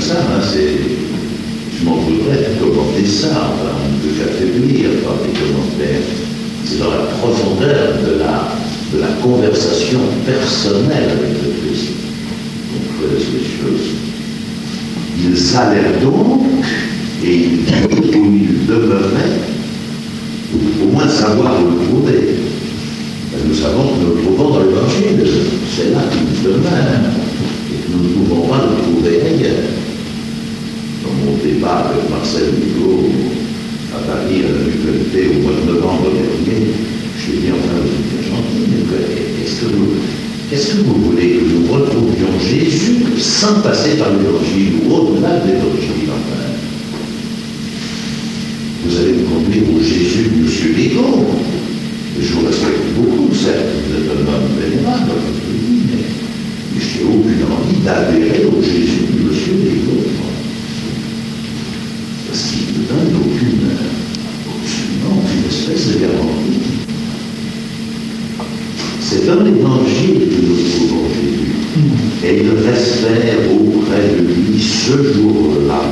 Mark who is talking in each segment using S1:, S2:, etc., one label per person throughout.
S1: ça, hein, je m'en voudrais commenter ça, enfin, de qu'affaiblir par des commentaires. C'est dans la profondeur de la, conversation personnelle avec le Christ qu'on creuse les choses. Ils allèrent donc, et ils, où ils demeuraient, au moins savoir le trouver. Ben, nous savons que nous le trouvons dans l'Évangile, c'est là qu'il demeure, et que nous ne pouvons pas le trouver ailleurs. Mon débat avec Marcel Hugo à Paris à mutualité au mois de novembre dernier, je lui ai dit enfin, vous êtes gentil, mais qu'est-ce que vous. Qu'est-ce que vous voulez que nous retrouvions? Jésus sans passer par l'évangile ou au-delà de l'évangile enfin Vous allez me conduire au Jésus de M. Bigot. Je vous respecte beaucoup, certes, vous êtes un homme vénérable, comme je dis, mais, mais je n'ai aucune envie d'adhérer au Jésus de M. Bigot. Parce qu'il ne donne aucune, absolument aucune espèce de garantie. C'est dans l'évangile que nous trouvons Jésus. Et ils restèrent auprès de lui ce jour-là.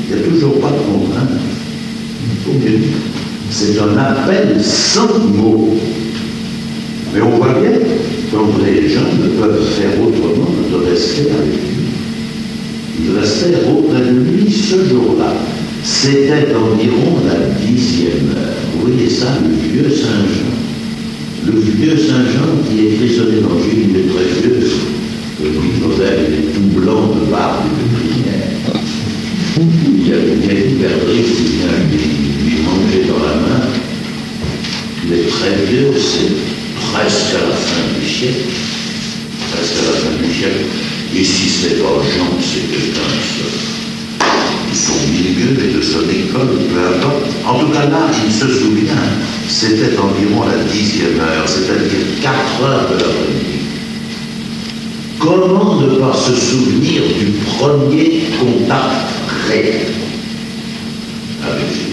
S1: Il n'y a toujours pas de contrainte. C'est un appel sans mots. Mais on voit bien vrai, les gens ne peuvent faire autrement que de rester avec lui. Ils restèrent auprès de lui ce jour-là. C'était environ la dixième heure. Vous voyez ça, le vieux Saint-Jean le vieux Saint-Jean qui écrit son évangile, il est très vieux. Le Joseph, il est tout blanc de barbe et de crinière. Il y a une vieille perdrix qui vient lui, lui manger dans la main. Il c'est presque à la fin du siècle. Presque à la fin du siècle. Et si c'est pas Jean, c'est quelqu'un de son milieu et de son école, peu importe. En tout cas, là, il se souvient, c'était environ la dixième heure, c'est-à-dire quatre heures de l'après-midi. Comment ne pas se souvenir du premier contact réel avec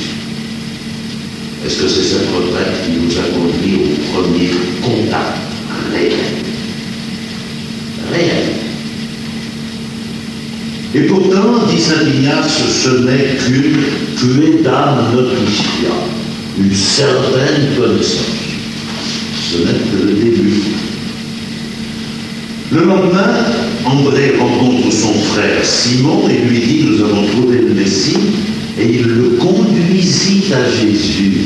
S1: Est-ce que c'est cette retraite qui nous a conduit au premier contact réel? Réel. Et pourtant, dit Saint ce n'est qu'une queda noticia, une certaine connaissance. Ce n'est que le début. Le lendemain, André rencontre son frère Simon et lui dit Nous avons trouvé le Messie, et il le conduisit à Jésus.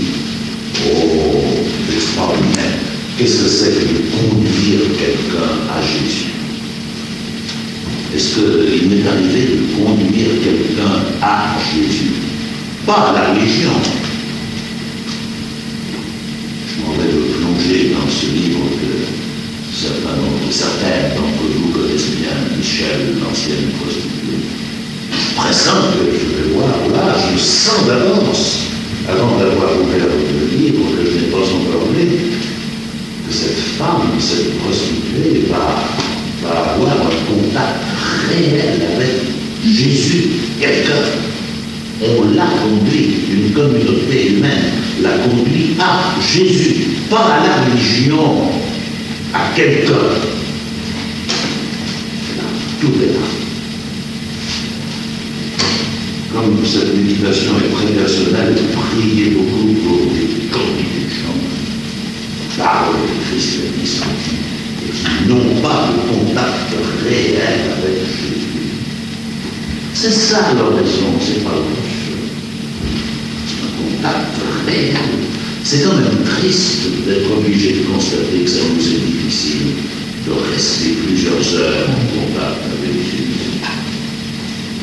S1: Oh, extraordinaire. Qu'est-ce que c'est que de conduire quelqu'un à Jésus? Est-ce qu'il m'est arrivé de conduire quelqu'un à Jésus? Pas à la religion. Je m'en vais de plonger dans ce livre que certains d'entre, certains d'entre vous connaissent bien, Michel, l'ancienne prostituée. Pressens que je voir là, je sens d'avance, avant d'avoir ouvert le livre que je n'ai pas encore lu, que cette femme, cette prostituée va, va avoir un contact réel avec Jésus, quelqu'un. On l'a conduit, une communauté humaine l'a conduit à Jésus, pas à la religion, à quelqu'un. Tout est là. Cette méditation est très personnelle, priez beaucoup pour les convictions, parole du christianisme qui n'ont pas de contact réel avec Jésus. C'est ça leur raison, c'est pas autre chose. Un contact réel. C'est quand même triste d'être obligé de constater que ça nous est difficile de rester plusieurs heures en contact avec Jésus.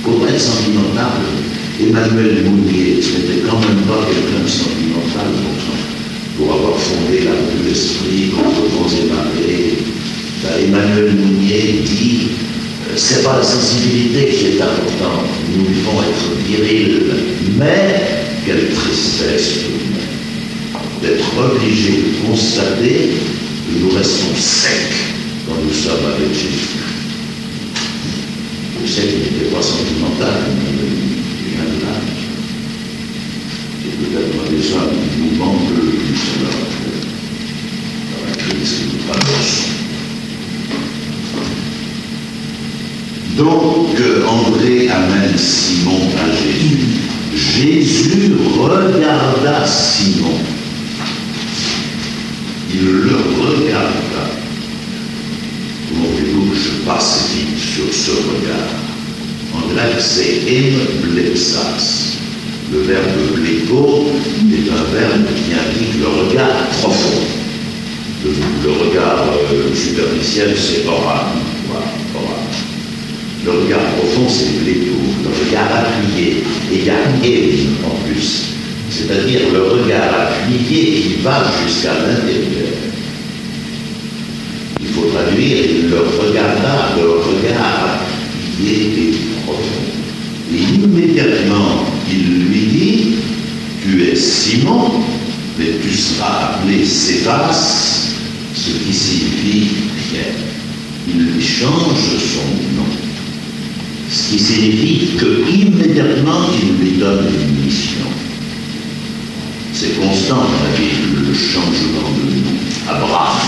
S1: Pour être sentimental, Emmanuel Mounier, ce n'était quand même pas quelqu'un de sentimental pour, avoir fondé la rue l'esprit contre vents et marées, Emmanuel Mounier dit c'est pas la sensibilité qui est importante, nous devons être virils, mais quelle tristesse d'être obligé de constater que nous restons secs quand nous sommes avec Jésus. Je sais qu'il n'était pas sentimental, mais rien de là. C'est peut-être déjà nous manque le plus dans la crise qui nous traverse. Donc, André amène Simon à Jésus. Jésus regarda Simon. Il le regarda. Voulez-vous que je passe vite sur ce regard En grec, c'est emblexas. Le verbe bléco est un verbe qui indique le regard profond. Le, regard euh, superficiel, c'est oral. Le regard profond, c'est bléco. Le regard appuyé. Et il y a en plus. C'est-à-dire le regard appuyé qui va jusqu'à l'intérieur. Il faut traduire, le regarda, le regard appuyé et profond. Et immédiatement, il lui dit, tu es Simon, mais tu seras appelé Céphas, ce qui signifie Pierre. Il lui change son nom. Ce qui signifie qu'immédiatement, il lui donne une mission. C'est constant dans la Bible, le changement de nom. Abraham,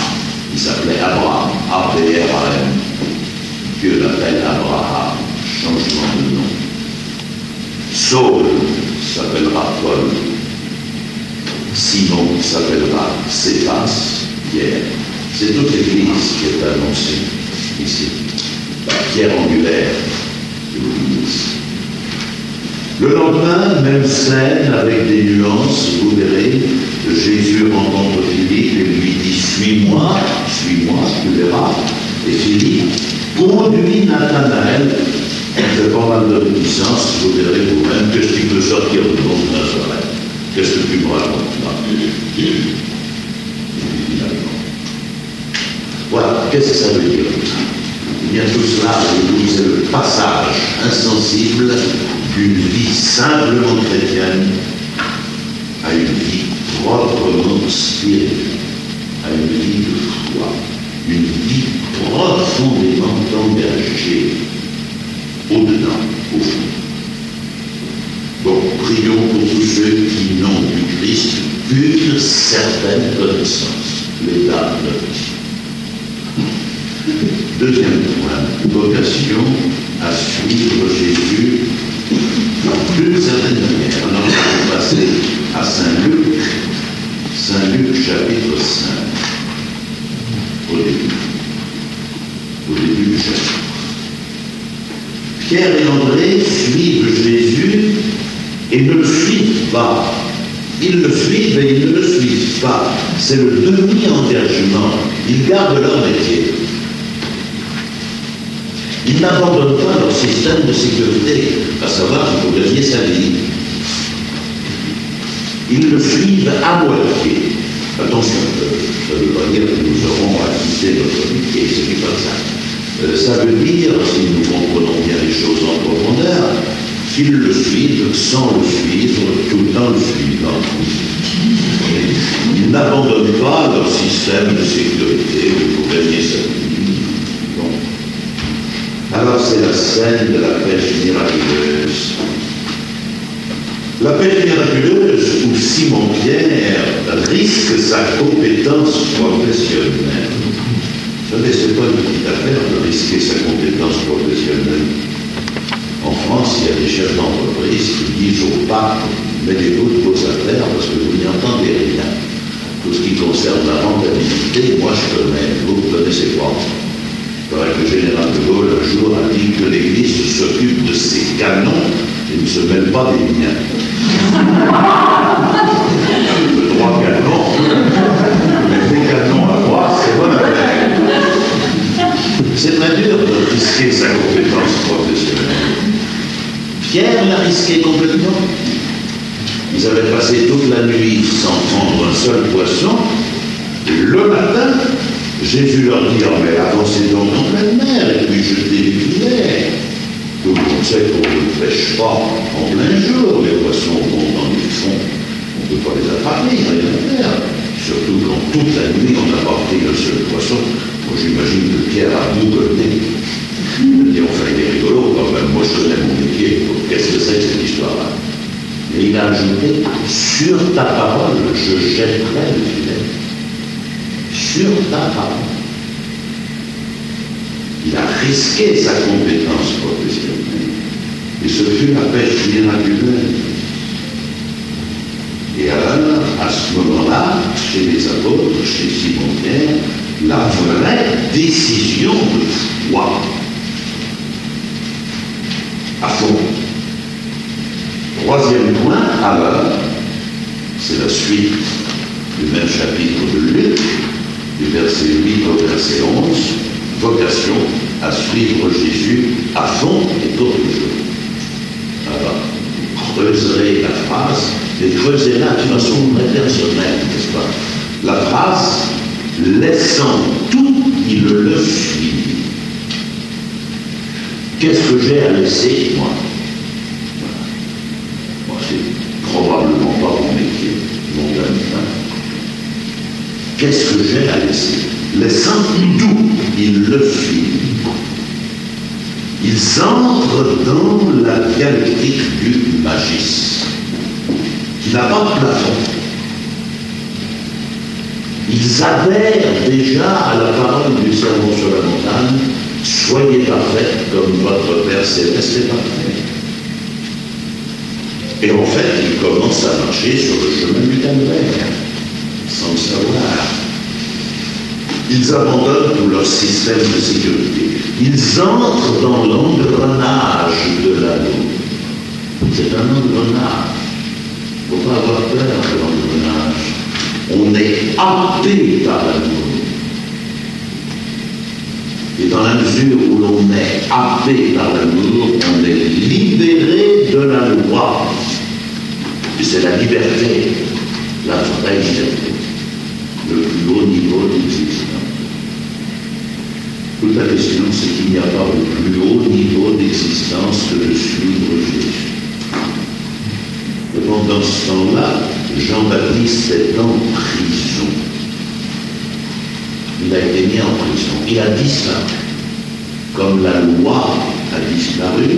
S1: il s'appelait Abraham, A-B-R-A-M. Dieu l'appelle Abraham, changement de nom. Saul s'appellera Paul. Simon s'appellera Céphas, Pierre. C'est toute l'Église qui est annoncée ici. Pierre angulaire. Le lendemain, même scène avec des nuances, vous verrez, Jésus rencontre Philippe et lui dit Suis-moi, suis-moi, tu verras. Et Philippe conduit Nathanaël. C'est pas mal de réticence, vous verrez vous-même, qu'est-ce qui peut sortir du monde Nazareth Qu'est-ce que tu me racontes Voilà, qu'est-ce que ça veut dire Eh bien, tout cela, c'est le passage insensible d'une vie simplement chrétienne à une vie proprement spirituelle, à une vie de foi, une vie profondément engagée au-dedans, au fond. Bon, prions pour tous ceux qui n'ont du Christ qu'une certaine connaissance, l'état de Christ. Deuxième point, vocation à suivre Jésus d'une certaine manière. On va passer à Saint-Luc, Saint-Luc chapitre 5, au début, au début du chapitre. Pierre et André suivent Jésus et ne le suivent pas. Ils le suivent et ils ne le suivent pas. C'est le demi-engagement. Ils gardent leur métier. Ils n'abandonnent pas leur système de sécurité, à savoir qu'il faut gagner sa vie. Ils le suivent à moitié. Attention, ça ne veut pas dire que nous aurons à quitter notre métier, ce n'est pas ça. Euh, ça veut dire, si nous comprenons bien les choses en profondeur, qu'ils le suivent sans le suivre, tout en le suivant. Ils n'abandonnent pas leur système de sécurité pour gagner sa vie. C'est la scène de la pêche miraculeuse. La pêche miraculeuse où Simon-Pierre risque sa compétence professionnelle. Vous savez, ce n'est pas une petite affaire de risquer sa compétence professionnelle. En France, il y a des chefs d'entreprise qui disent au pape mettez-vous de vos affaires parce que vous n'y entendez rien. Tout ce qui concerne la rentabilité, moi je connais, vous connaissez pas. Il paraît que le général de Gaulle un jour a dit que l'Église s'occupe de ses canons et ne se mêle pas des miens. le droit canon, mais des canons à moi, c'est bon affaire. C'est très dur de risquer sa compétence professionnelle. Pierre l'a risqué complètement. Ils avaient passé toute la nuit sans prendre un seul poisson. Le matin, Jésus leur dit mais avancez donc en pleine mer et puis jetez les filets. Le monde sait qu'on ne pêche pas en plein jour. Les poissons vont dans les fonds. On ne peut pas les attraper, rien à faire. Surtout quand toute la nuit on a porté un seul poisson. Moi, j'imagine que Pierre a. Il dit, enfin, il est rigolo, quand même. Moi, je connais mon métier. Qu'est-ce que c'est que cette histoire-là? Et il a ajouté, sur ta parole, je jetterai le filet. Sur ta parole. Il a risqué sa compétence professionnelle. Et ce fut la pêche miraculaire. Et alors, à ce moment-là, chez les apôtres, chez Simon-Pierre, la vraie décision de foi à fond. Troisième point, alors, c'est la suite du même chapitre de Luc, du verset 8 au verset 11, vocation à suivre Jésus à fond et pour toujours. Alors, creuserez la phrase, et creusez-la de façon personnelle, n'est-ce pas? La phrase, laissant tout, il le suit. Qu'est-ce que j'ai à laisser, Moi, c'est probablement pas mon métier, mon domaine. Qu'est-ce que j'ai à laisser? Laissant tout, il le suit. Ils entrent dans la dialectique du magis, qui n'a pas de plafond. Ils adhèrent déjà à la parole du sermon sur la montagne, soyez parfaits comme votre Père céleste est parfait. Et en fait, ils commencent à marcher sur le chemin du calvaire, sans le savoir. Ils abandonnent tout leur système de sécurité. Ils entrent dans l'engrenage de l'anneau. C'est un engrenage. Il ne faut pas avoir peur de l'engrenage. On est happé par l'amour. Et dans la mesure où l'on est happé par l'amour, on est libéré de la loi. Et c'est la liberté, la vraie liberté, le plus haut niveau d'existence. Question, c'est qu'il n'y a pas de plus haut niveau d'existence que suivre Jésus. Et pendant ce temps-là, Jean-Baptiste est en prison. Il a été mis en prison. Il a disparu. Comme la loi a disparu.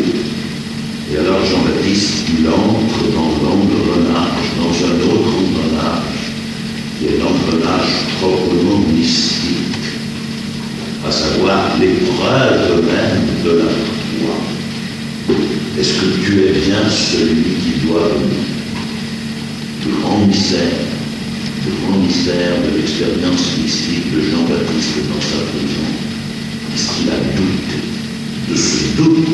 S1: Et alors Jean-Baptiste, il entre dans l'engrenage, dans un autre engrenage, qui est l'engrenage proprement mystique à savoir l'épreuve même de la foi. Est-ce que tu es bien celui qui doit venir Le grand mystère, le grand mystère de l'expérience mystique de Jean-Baptiste dans sa prison. Est-ce qu'il a douté doute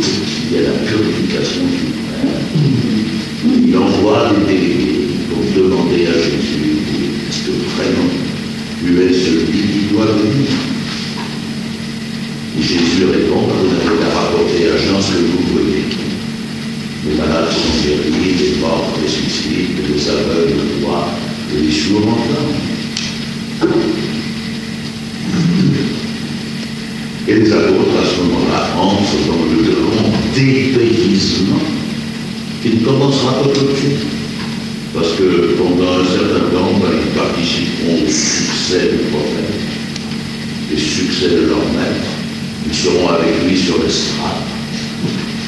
S1: qui est la purification du Il envoie des délégués pour demander à Jésus est-ce que vraiment tu es celui qui doit venir? Et Jésus répond, vous n'avez qu'à rapporter à Jean ce que vous voyez. Les malades sont guéris, les morts ressuscitent, les aveugles voient, les sourds entendent. Et les apôtres, à ce moment-là, entrent dans le grand dépaysement qui ne commencera pas tout de. Parce que pendant un certain temps, ben, ils participeront au succès du prophète, et succès de leur maître. Ils seront avec lui sur l'estrade.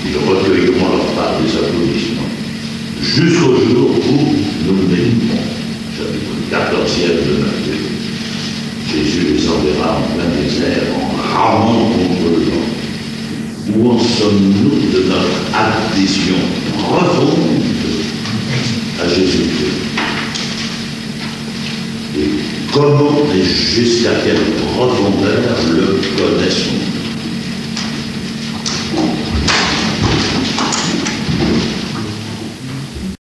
S1: Ils recueilleront leur part des applaudissements. Jusqu'au jour où nous méditons, chapitre 14e de Matthieu, Jésus les enverra en plein désert en ramant contre. Où en sommes-nous de notre adhésion profonde à Jésus-Christ? Et comment et jusqu'à quelle profondeur le connaissons